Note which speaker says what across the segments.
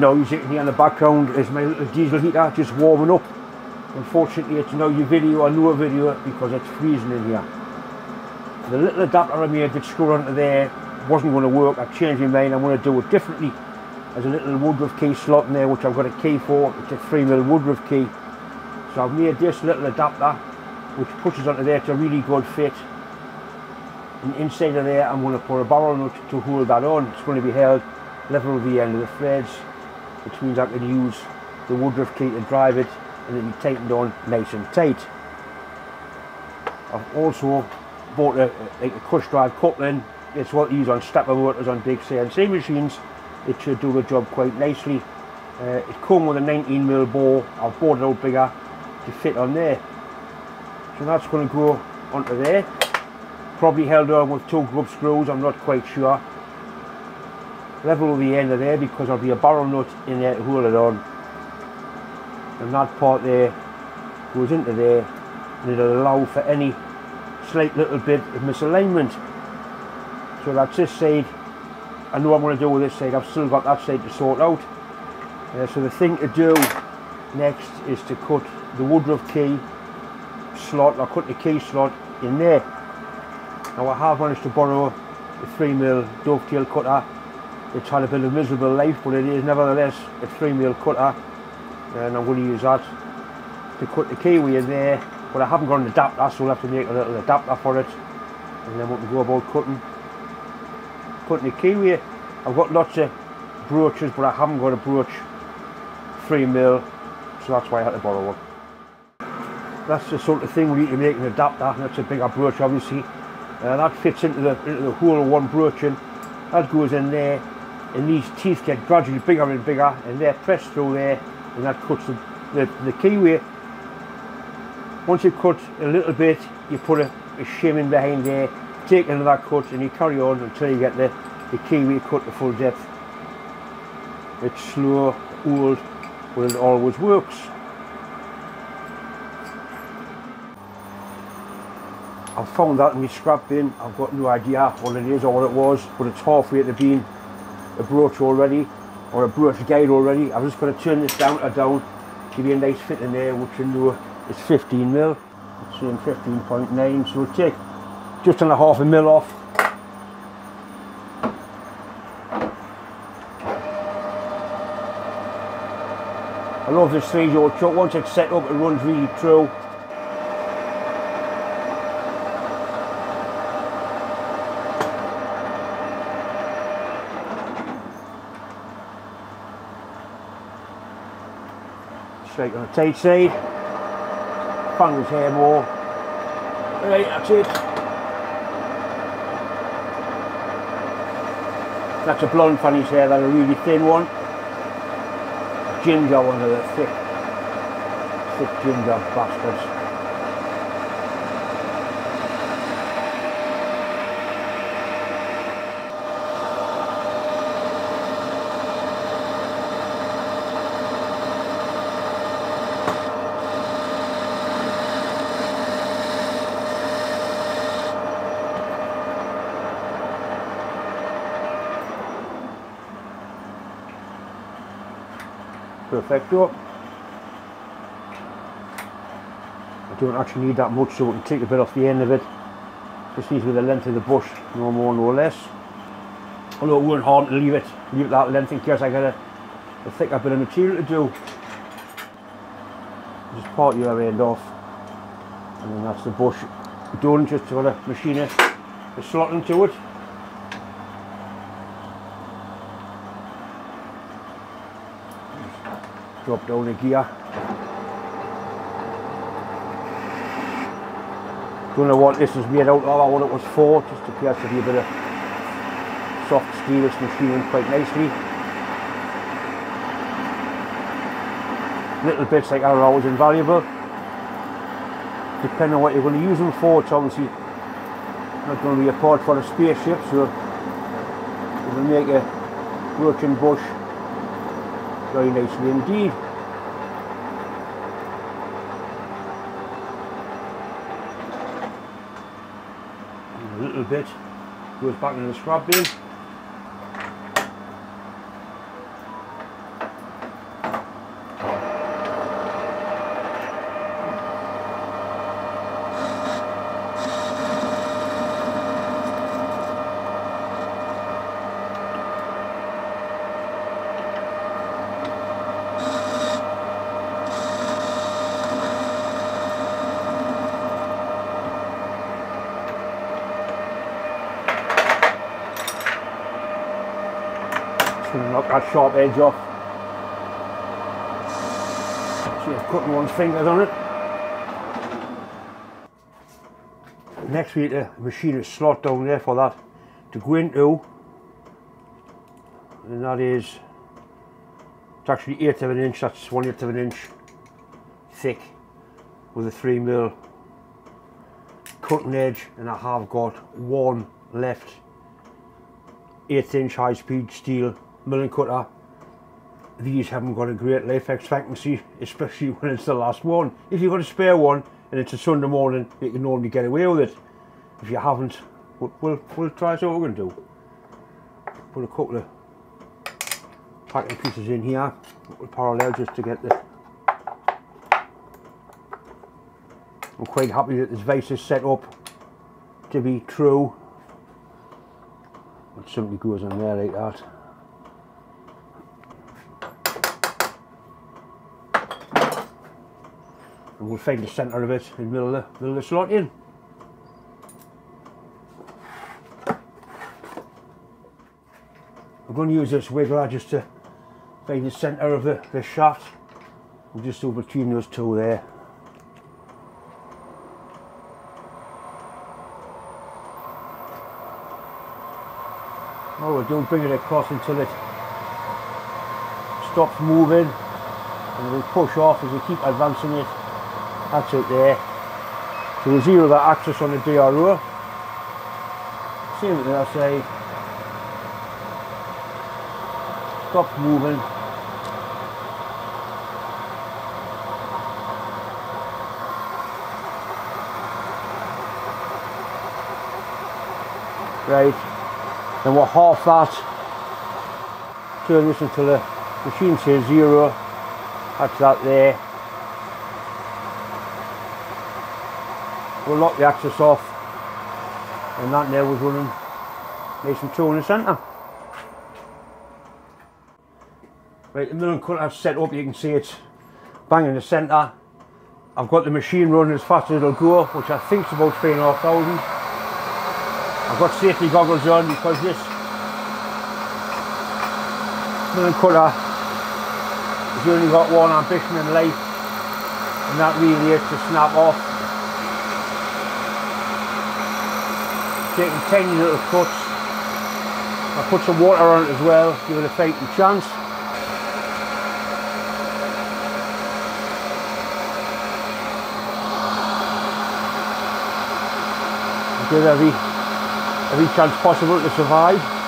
Speaker 1: noise you can hear in the background is my little diesel heater just warming up. Unfortunately it's no video or no video because it's freezing in here. The little adapter I made that screw onto there wasn't going to work. I changed my mind, I'm going to do it differently. There's a little Woodruff key slot in there which I've got a key for. It's a 3mm Woodruff key. So I've made this little adapter which pushes onto there. It's a really good fit. And inside of there I'm going to put a barrel nut to hold that on. It's going to be held level with the end of the threads which means I can use the Woodruff key to drive it and it'll be tightened on nice and tight. I've also bought a, like a cush drive coupling. It's what you use on stepper motors on big CNC machines. It should do the job quite nicely. Uh, it come with a 19mm bore. I've bought it out bigger to fit on there. So that's going to go onto there. Probably held on with two grub screws, I'm not quite sure. Level the end of there because there'll be a barrel nut in there to hold it on. And that part there goes into there and it'll allow for any slight little bit of misalignment. So that's this side. I know I'm going to do with this side. I've still got that side to sort out. Uh, so the thing to do next is to cut the Woodruff key slot, or cut the key slot in there. Now I have managed to borrow a 3mm dovetail cutter. It's had a bit of miserable life, but it is nevertheless a 3mm cutter. And I'm going to use that to cut the keyway in there. But I haven't got an adapter, so we'll have to make a little adapter for it. And then we can go about cutting, cutting the keyway. I've got lots of broaches, but I haven't got a broach 3mm, so that's why I had to borrow one that's the sort of thing we need to make an adapter that's a bigger broach obviously uh, that fits into the, into the hole of one broach and that goes in there and these teeth get gradually bigger and bigger and they're pressed through there and that cuts the, the, the keyway once you cut a little bit you put a, a shim in behind there take another cut and you carry on until you get the, the keyway cut to full depth. It's slow old but it always works. I've found that in my scrap bin. I've got no idea what it is or what it was, but it's halfway to being a broach already, or a broach guide already. I'm just going to turn this down to down, give you a nice fit in there, which you know is 15 mil. It's saying 15.9, so we'll take just under half a mil off. I love this 3 chuck. Once it's set up, it runs really true. Straight on the tight side. Hair more. Right, that's it. That's a blonde fanny's hair, that's a really thin one. Ginger one of the thick, thick ginger bastards. Perfecto. I don't actually need that much so we can take a bit off the end of it. Just needs with the length of the bush, no more, no less. Although it won't harm to leave it, leave it that length in case I get a, a thicker bit of material to do. Just part your end off. And then that's the bush done, just to a machine it, the slot into it. Drop down the gear. Don't know what this was made out of or what it was for, just appears to be a bit of soft steel, it's machining quite nicely. Little bits like that are always invaluable. Depending on what you're going to use them for, it's obviously not going to be a part for a spaceship, so you will make a working bush very nicely indeed. And a little bit goes back in the scrap bin. and knock that sharp edge off. See if cutting one's fingers on it. Next we need a slot down there for that to go into and that is it's actually eighth of an inch, that's one eighth of an inch thick with a three mil cutting edge and I have got one left eighth inch high speed steel milling cutter these haven't got a great life expectancy especially when it's the last one. If you've got a spare one and it's a Sunday morning you can normally get away with it. If you haven't we'll, we'll, try what we're going to do. Put a couple of packing pieces in here parallel just to get the I'm quite happy that this vise is set up to be true. It simply goes on there like that and we'll find the centre of it in the middle of the, middle of the slot in I'm going to use this wiggler just to find the centre of the, the shaft. We'll just over between those two there. Oh, we don't bring it across until it stops moving and it'll push off as we keep advancing it. That's it there. So we'll zero that axis on the DRO. Same the other side. Stop moving. Right, then we'll half that, turn this until the machine says zero, that's that there. We'll lock the axis off, and that now was running and true in the centre. Right, the milling cutter I've set up, you can see it's bang in the centre. I've got the machine running as fast as it'll go, which I think is about 3,500. I've got safety goggles on because this milling cutter has only got one ambition in life and that really is to snap off. Taking tiny little cuts. I put some water on it as well, give it a fighting chance. give every every chance possible to survive.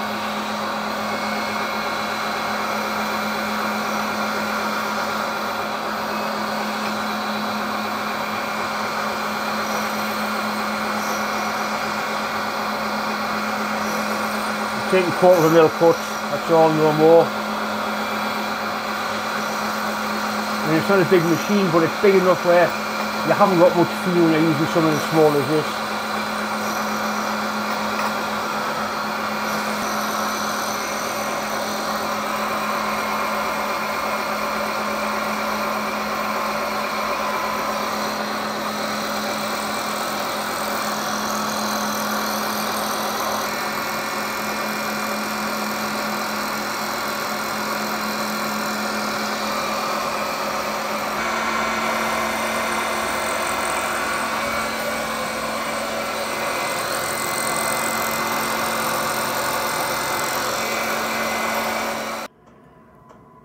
Speaker 1: Taking quarter of a mil cut, that's all no more. Mean, it's not a big machine, but it's big enough where you haven't got much you're using something as small as this.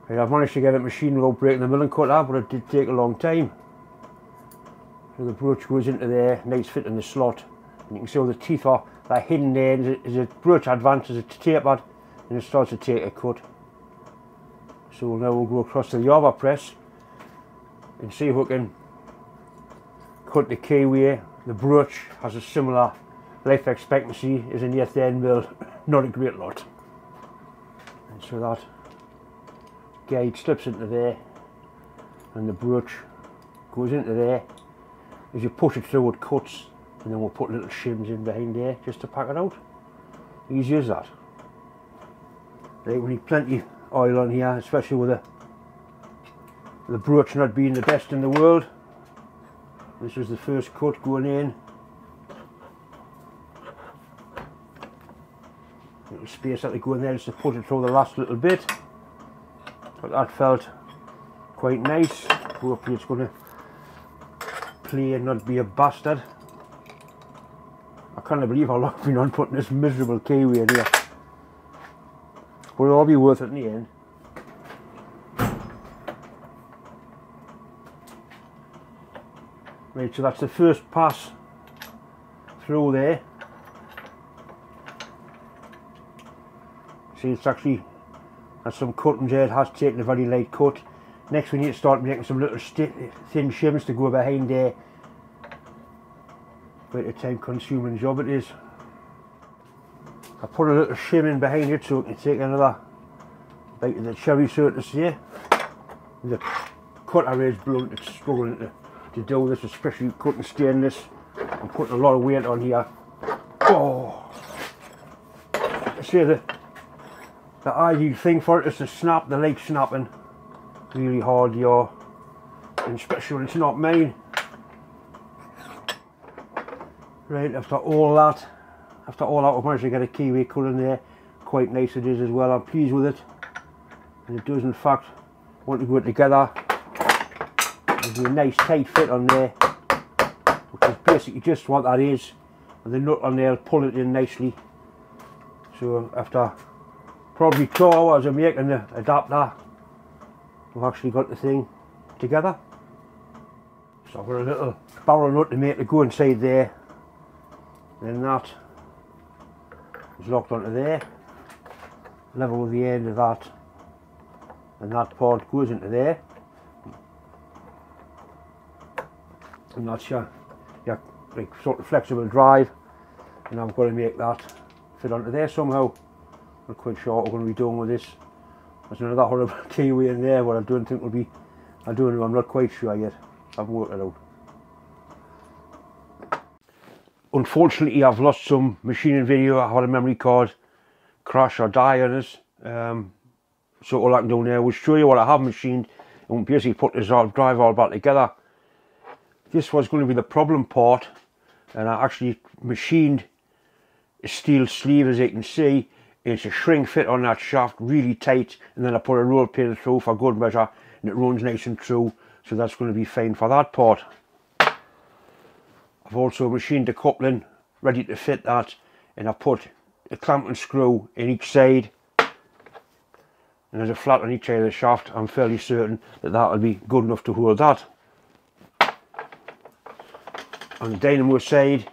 Speaker 1: I've managed to get it machine without breaking the milling cutter, but it did take a long time. So the broach goes into there, nice fit in the slot. And you can see all the teeth are they're hidden there. As, the broach advances, it's tapered and it starts to take a cut. So now we'll go across to the arbor press and see if we can cut the keyway. The broach has a similar life expectancy as in the end mill, not a great lot. And so that gauge slips into there and the broach goes into there. As you push it through it cuts and then we'll put little shims in behind there just to pack it out. Easy as that. Right we need plenty of oil on here especially with the the broach not being the best in the world. This was the first cut going in. Little space that to go in there just to put it through the last little bit. But that felt quite nice. Hopefully it's going to play and not be a bastard. I can't believe how long I've been on putting this miserable keyway in here. But it'll all be worth it in the end. Right, so that's the first pass through there. See, it's actually has some cuttings there. It has taken a very light cut. Next, we need to start making some little thin shims to go behind there. Quite a time-consuming job it is. I put a little shim in behind it so it can take another bite of the cherry, so to say. The cutter is blunt, it's struggling to, to do this, especially cutting stainless. I'm putting a lot of weight on here. Oh! Say the, the ideal thing for it is to snap, the leg snapping really hard, yeah. And especially when it's not mine. Right, after all that, after all that, I've managed to get a keyway cut in there. Quite nice it is as well, I'm pleased with it. And it does in fact want to go together. There's a nice tight fit on there, which is basically just what that is. And the nut on there will pull it in nicely. So after probably two hours of making the adapter, we've actually got the thing together. So I've got a little barrel nut to make to go inside there. Then that is locked onto there. Level with the end of that. And that part goes into there. And that's your, your like sort of flexible drive. And I'm going to make that fit onto there somehow. Not quite sure what we're going to be doing with this. There's another horrible keyway in there, what I don't think we'll be, I don't know, I'm not quite sure yet. I haven't worked it out. Unfortunately, I've lost some machining video. I had a memory card crash or die on us. Um, so all I can do now is show you what I have machined and basically put this all, drive all back together. This was going to be the problem part and I actually machined a steel sleeve as you can see it's a shrink fit on that shaft really tight and then I put a roll pin through for good measure and it runs nice and true so that's going to be fine for that part. I've also machined the coupling ready to fit that and I put a clamp and screw in each side and there's a flat on each side of the shaft I'm fairly certain that that will be good enough to hold that. On the dynamo side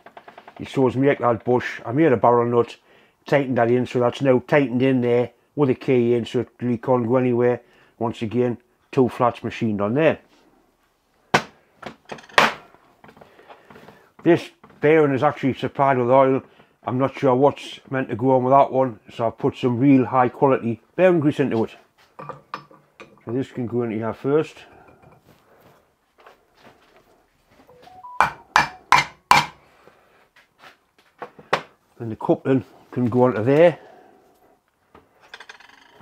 Speaker 1: it shows me that bush I made a barrel nut tightened that in so that's now tightened in there with a key in so it really can't go anywhere. Once again two flats machined on there. This bearing is actually supplied with oil. I'm not sure what's meant to go on with that one so I've put some real high quality bearing grease into it. So this can go into here first. And the coupling can go onto there.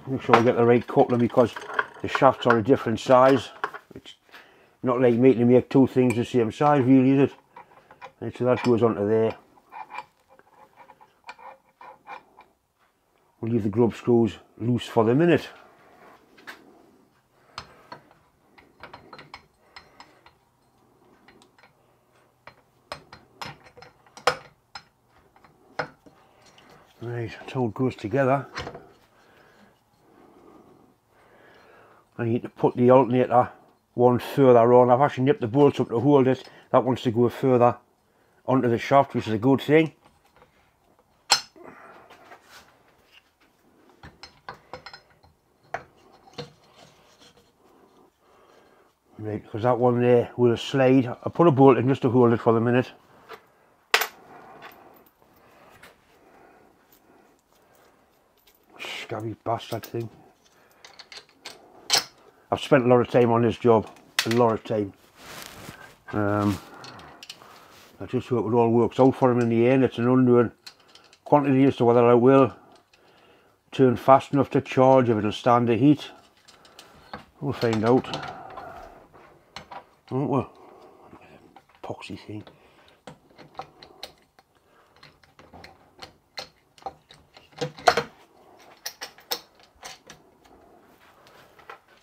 Speaker 1: Make sure I get the right coupling because the shafts are a different size. It's not like me to make two things the same size really is it? And so that goes onto there. We'll leave the grub screws loose for the minute. Right, it all goes together. I need to put the alternator one further on. I've actually nipped the bolts up to hold it. That wants to go further onto the shaft, which is a good thing. Right, because that one there will slide. I put a bolt in just to hold it for the minute. Scabby bastard thing. I've spent a lot of time on this job, a lot of time. Um, I just hope it all works out for him in the end. It's an unknown quantity as to whether I will turn fast enough to charge, if it'll stand the heat. We'll find out. Won't we? Epoxy thing.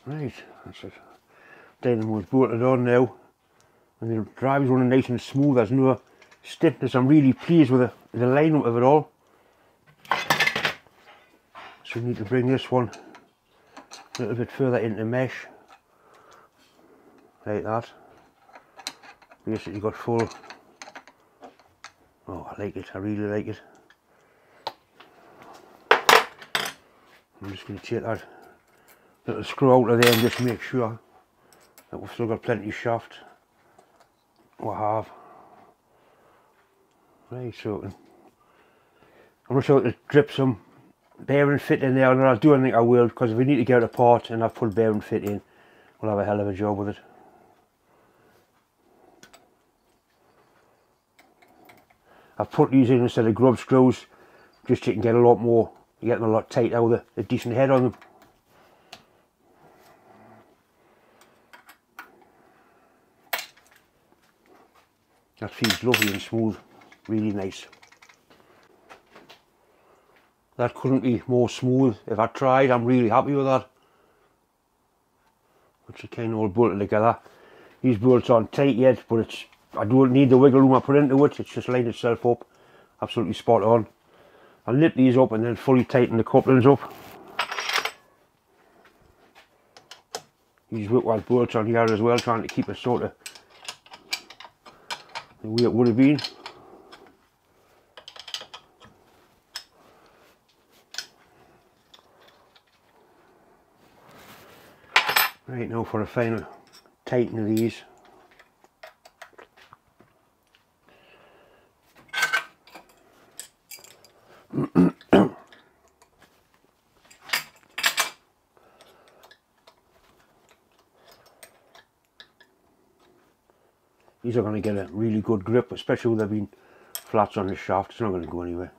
Speaker 1: Right, that's it. Dynamo's bolted on now. And the drive's running nice and smooth, there's no stiffness. I'm really pleased with the, the lineup of it all. So we need to bring this one a little bit further into mesh. Like that. Basically got full. Oh, I like it, I really like it. I'm just going to take that little screw out of there and just make sure that we've still got plenty of shaft. We have. Right, so I'm sure to drip some bearing fit in there and I'll do think I will because if we need to get it apart and I've put bearing fit in we'll have a hell of a job with it. I've put these in instead of grub screws just so you can get a lot more, you get them a lot tighter with a, a decent head on them. That feels lovely and smooth, really nice. That couldn't be more smooth if I tried, I'm really happy with that. It's a kind of all bolted together. These bolts aren't tight yet, but it's I don't need the wiggle room I put into it, it's just lined itself up. Absolutely spot on. I'll nip these up and then fully tighten the couplings up. These Whitworth bolts on here as well, trying to keep it sort of the way it would have been. Right now for a final tighten of these. These are going to get a really good grip, especially with there being flats on the shaft. It's not going to go anywhere.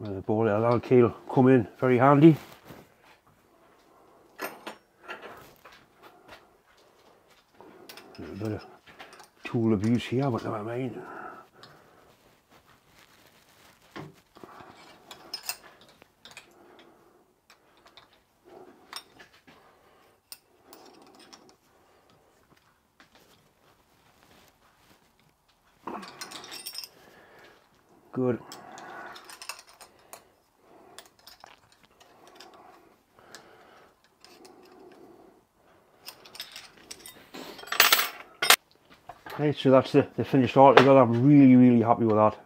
Speaker 1: the ball alloy keel come in very handy. A bit of tool abuse here, but never mind. So that's the, the finished article. I'm really, really happy with that.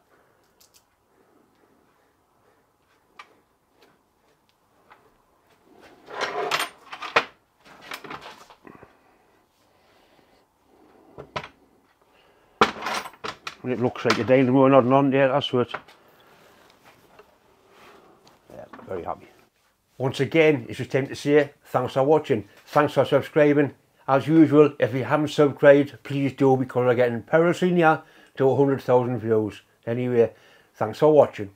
Speaker 1: it looks like a dynamo not on there, that's what. Yeah, very happy. Once again, it's just time to say thanks for watching, thanks for subscribing, as usual, if you haven't subscribed, please do because we're getting perilously near to 100,000 views. Anyway, thanks for watching.